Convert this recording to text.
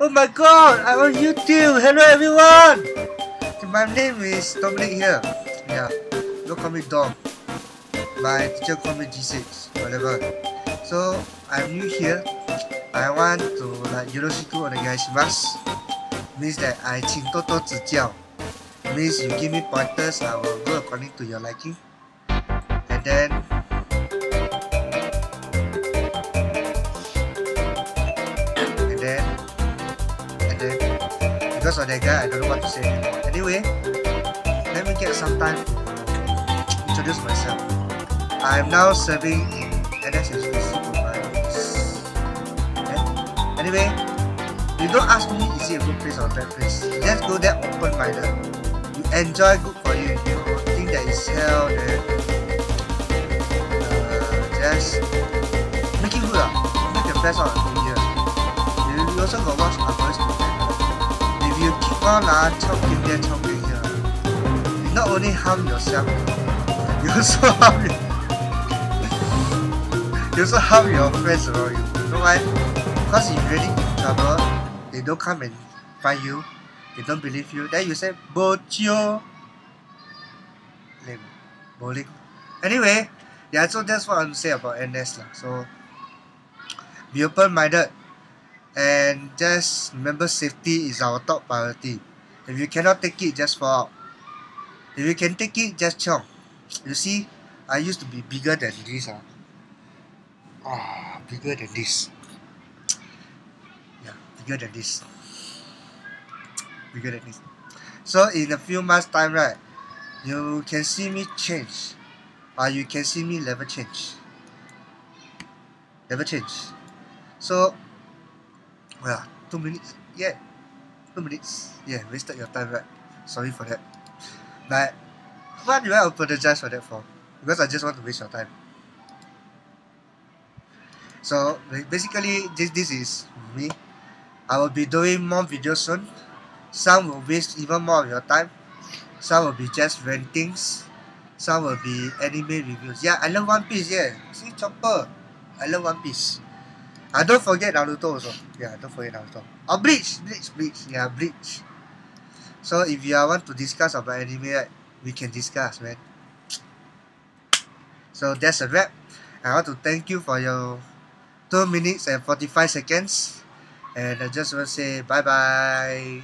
Oh my god, I'm on YouTube. Hello everyone. My name is Dominic here. Yeah, don't call me Dom. My teacher call me G6, whatever. So I'm new here. I want to like よろしくお願いします。Means that I 请多多指教。Means you give me pointers, I will go according to your liking. And then because guy I don't know what to say anymore. Anyway, let me get some time to introduce myself. I am now serving in NSHPC Mumbai. Okay? Anyway, you don't ask me is it a good place or a bad place. Just go there open minded. You enjoy good for you. You think that is hell then uh, just make it good lah. Make the best out of the year. You, you also got watch our If you keep on uh, choking there, choking here, you not only harm yourself, you also harm your, you also harm your friends around you. You know why? Because if you really in trouble, they don't come and find you, they don't believe you, then you say, Bochio. Lame. Bowling. Anyway, yeah, so that's what I'm saying about NS. Lah. So, be open minded and just remember safety is our top priority. If you cannot take it, just fall out. If you can take it, just chong. You see, I used to be bigger than this. Ah, ah bigger than this. Yeah, bigger than this. Bigger than this. So in a few months time, right, you can see me change. Or you can see me never change. Never change. So well, two minutes. Yeah, two minutes. Yeah, wasted your time, right? Sorry for that. But what do I apologize for that for? Because I just want to waste your time. So basically, this this is me. I will be doing more videos soon. Some will waste even more of your time. Some will be just rantings. Some will be anime reviews. Yeah, I love One Piece. Yeah, see Chopper. I love One Piece. Ah, don't forget Naruto also. Yeah, don't forget Naruto. Oh, Bleach, Bleach, Bleach. Yeah, Bleach. So if you want to discuss about anime, we can discuss, man. So that's a wrap. I want to thank you for your two minutes and forty-five seconds, and I just want to say bye bye.